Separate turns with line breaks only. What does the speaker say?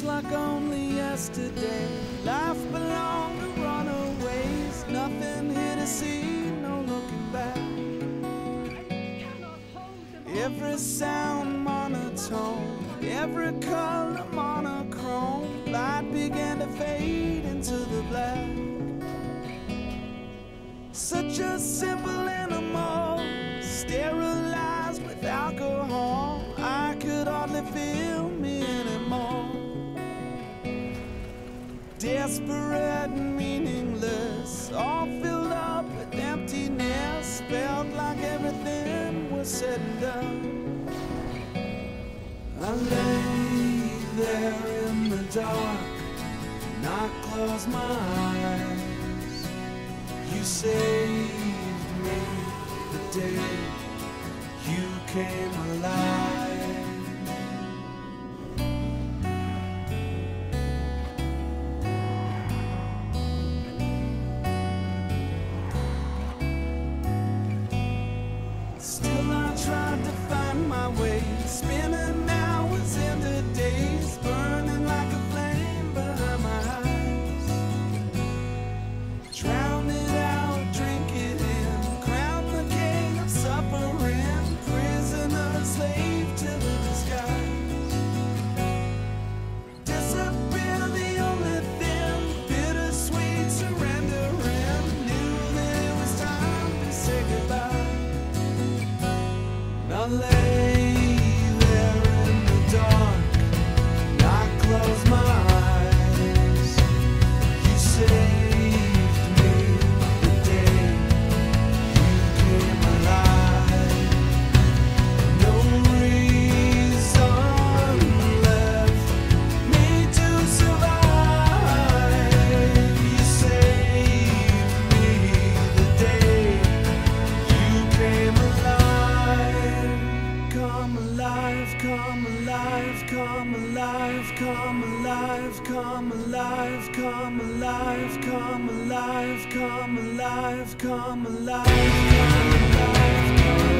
Seems like only yesterday. Life belonged to runaways. Nothing here to see, no looking back. Every sound monotone, every color monochrome. Light began to fade into the black. Such a simple animal, Desperate and meaningless, all filled up with emptiness. Felt like everything was said and done. I lay there in the dark, and I closed my eyes. You saved me the day you came alive. Come alive, come alive, come alive, come alive, come alive, come alive, come alive, come alive.